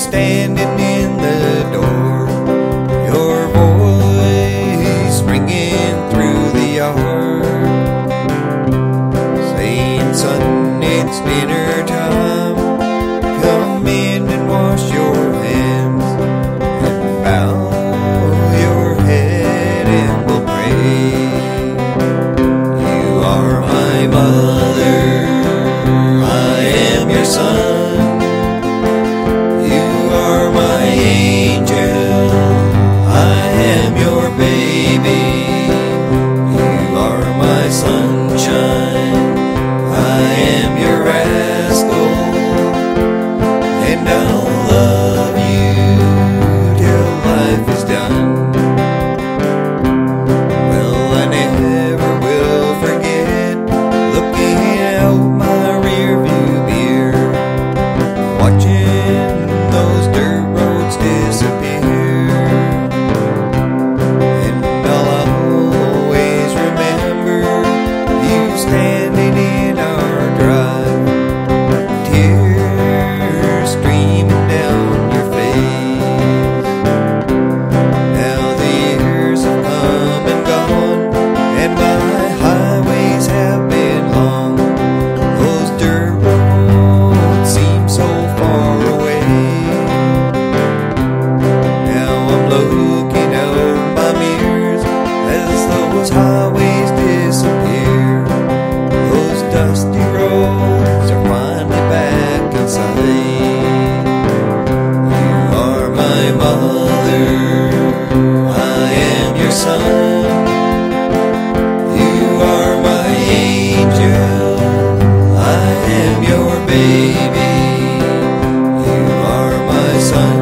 standing in the door. Your voice ringing through the yard, saying, "Son, it's dinner." in my mother, I am your son. You are my angel, I am your baby, you are my son.